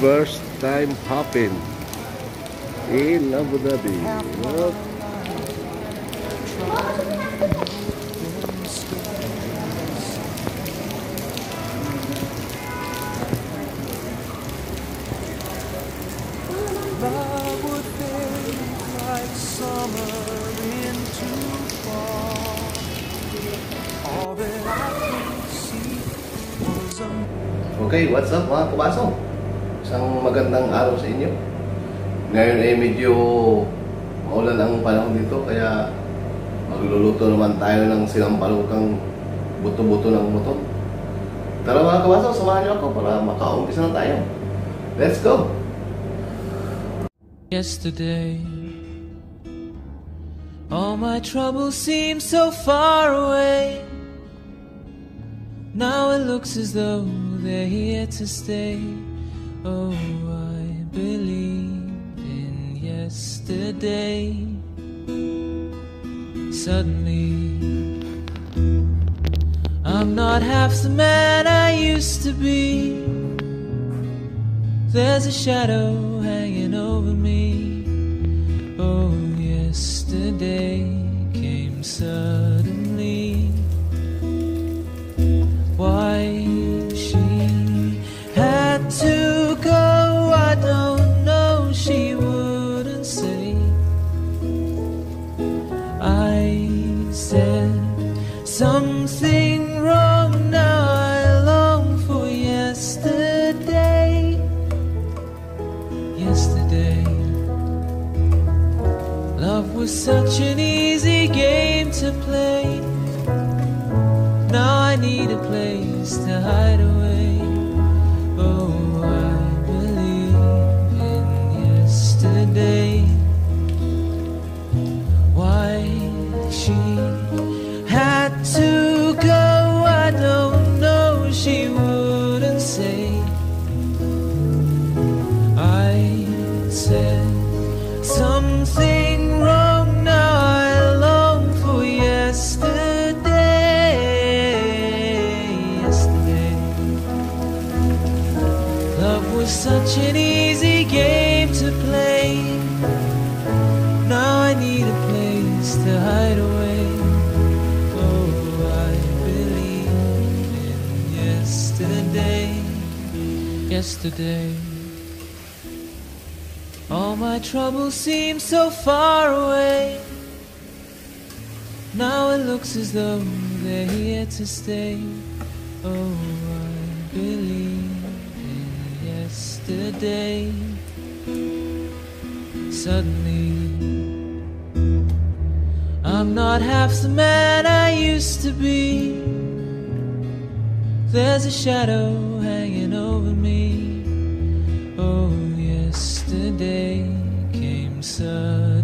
First time hopping in Abu Dhabi. A Okay, what's up mga kabaso? Isang magandang araw sa inyo. Ngayon ay medyo maulan ang panahon dito kaya magluluto naman tayo ng sinampalukang buto-buto ng motor. Tara mga kabaso, samahan niyo ako para makaumpisa na tayo. Let's go! Yesterday, all my troubles seem so far away. Now it looks as though they're here to stay. Oh, I believe in yesterday. Suddenly, I'm not half the man I used to be. There's a shadow hanging over me. Oh, yesterday came suddenly. Something wrong. Now I long for yesterday yesterday. Love was such an easy game to play. Now I need a place to hide away. Such an easy game to play. Now I need a place to hide away. Oh, I believe in yesterday. Yesterday. All my troubles seem so far away. Now it looks as though they're here to stay. Oh, I believe yesterday. Suddenly, I'm not half the man I used to be. There's a shadow hanging over me. Oh, yesterday came suddenly.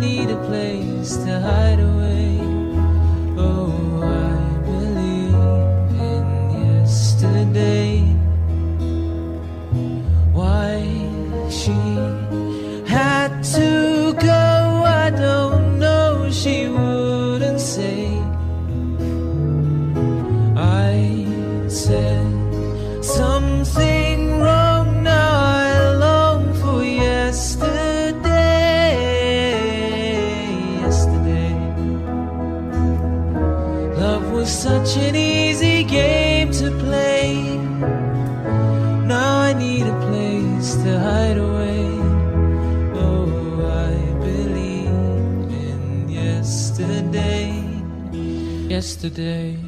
Need a place to hide away. To hide away. Oh, I believe in yesterday. Yesterday.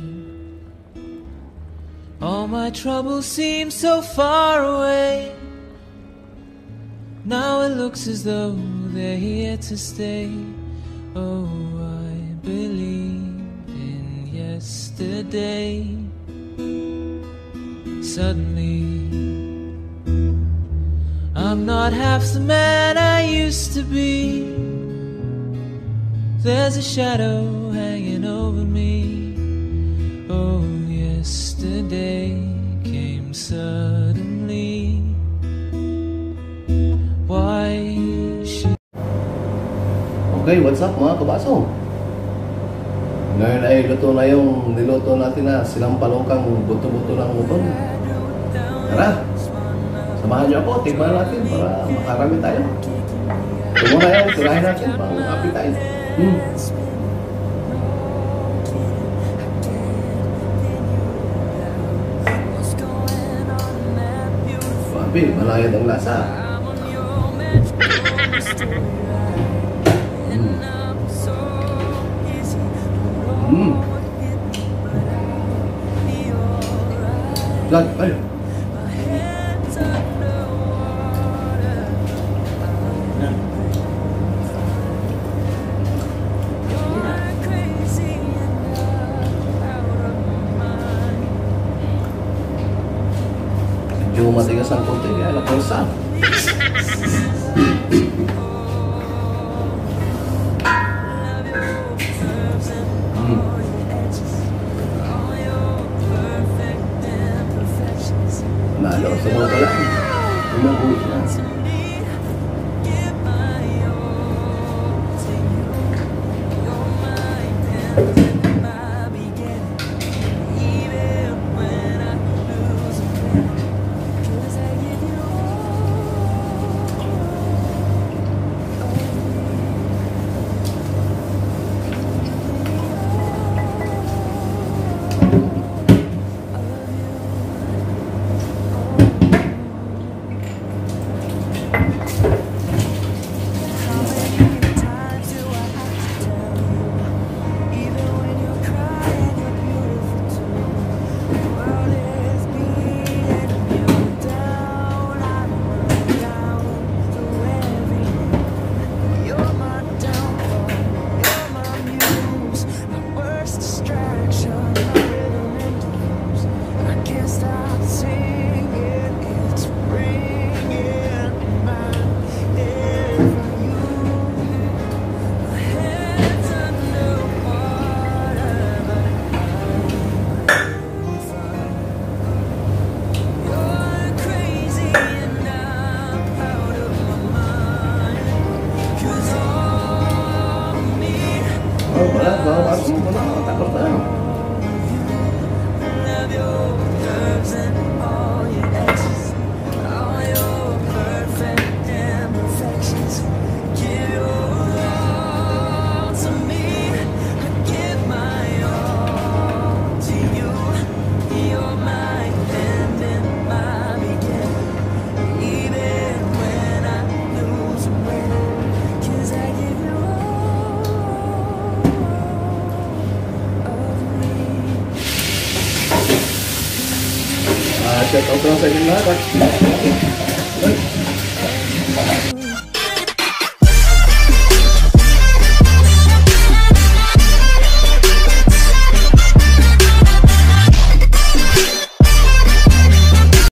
All my troubles seem so far away. Now it looks as though they're here to stay. Oh, I believe in yesterday. Suddenly, I'm not half the man I used to be. There's a shadow hanging over me. Oh, yesterday came suddenly. Why should Okay, what's up mga kabasong? Ngayon ay luto na yung niluto natin na sinampalukang buto-buto ng uton. Tara, Samahan niyo ako, tigman natin para makarami tayo. Tumuna yan, sirahin natin, pang-happy tayo. Hmm. Sabi, malayad ang lasa. Hmm. Hmm. Lad, ayun. Matigas ang konti kaya lapulsa. Nalo, sa mga pala. Umuwi na. えっ?のものを食 Сейчас, а утром сойдем на так.